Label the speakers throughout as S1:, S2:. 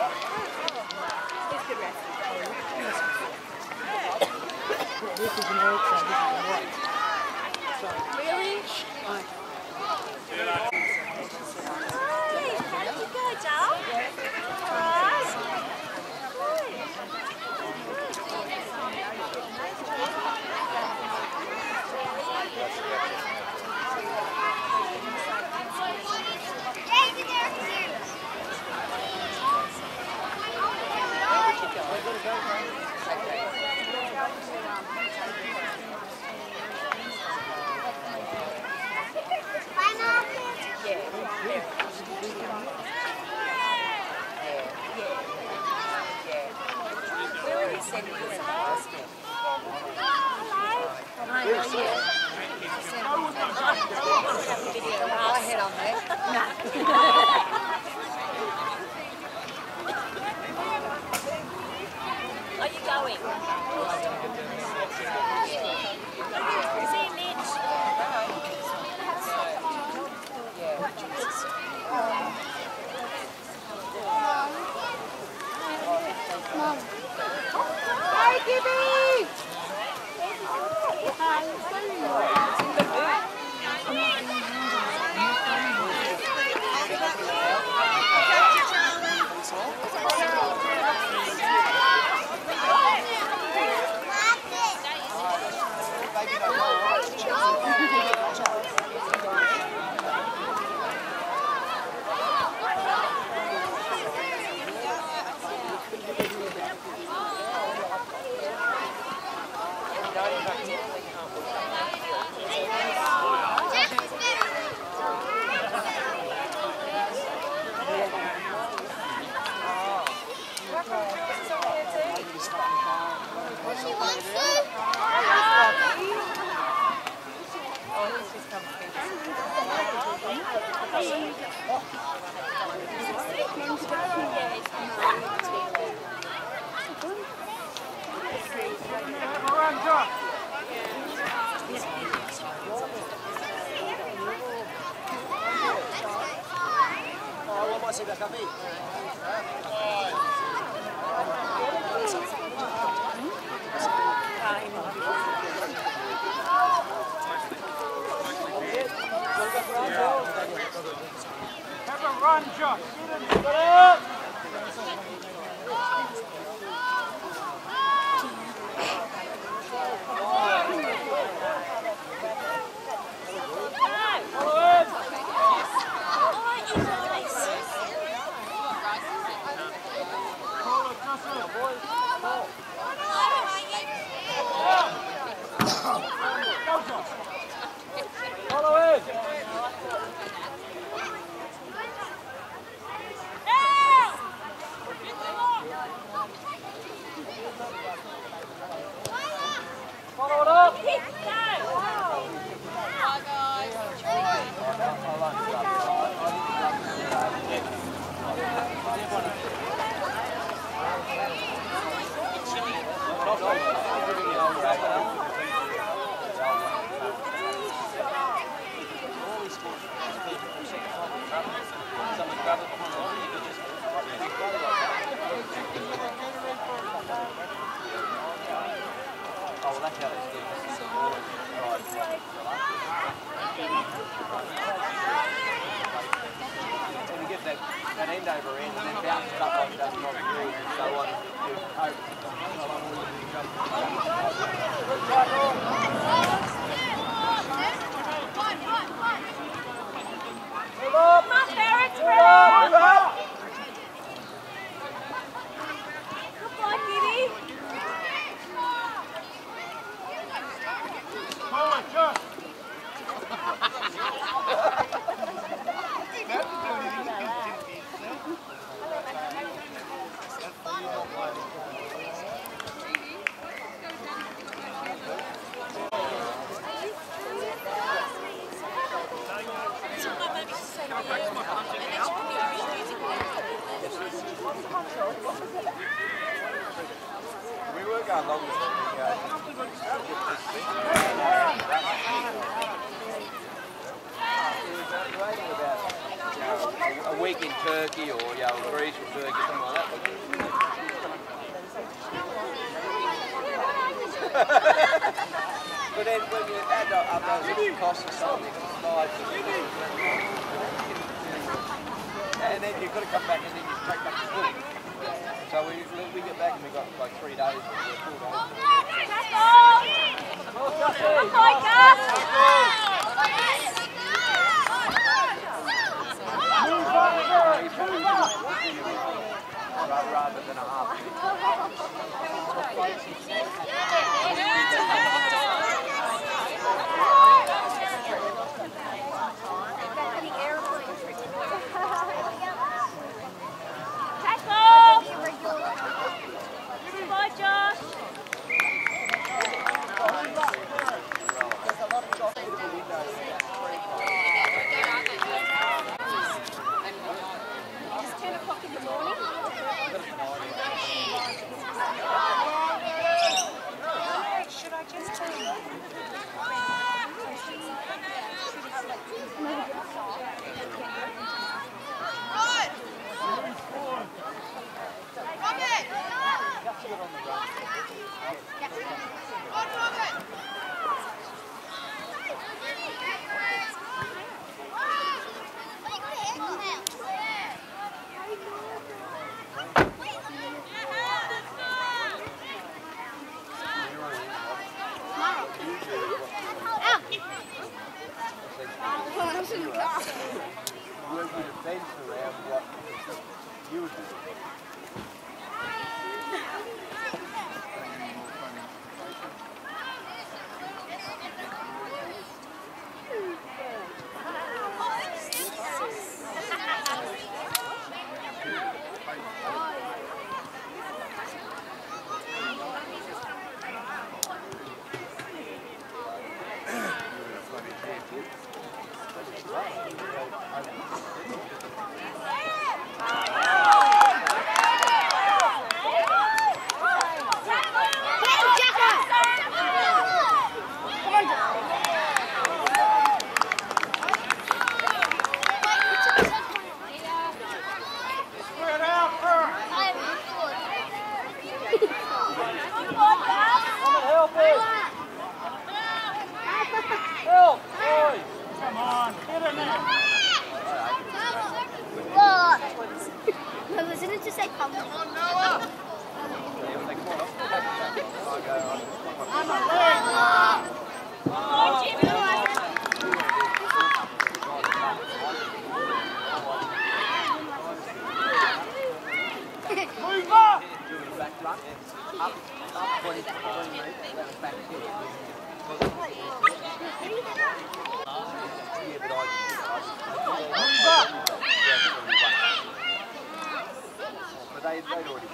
S1: This is an old I'll send on there.
S2: Have a run, Josh. Get
S3: him. Get. week in Turkey or yeah, or Greece or Turkey, something like that. but then when you add up those costs and something, and then you've got to come back and then you take back to. So we, we get back and we've got like three days or four days. Rather than a half. Defence around what you do.
S2: Spread out first. Come on, get in there.
S4: No, isn't it just say come?
S3: Yeah, when they come on, I go,
S2: Move up.
S3: do the back run, up, up 20, 20 metres, then back here. Yeah, but I,
S2: Move up.
S3: But they, they'd already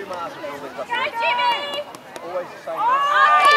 S3: Two always,
S5: Go, Jimmy!
S3: always the same.
S5: Oh,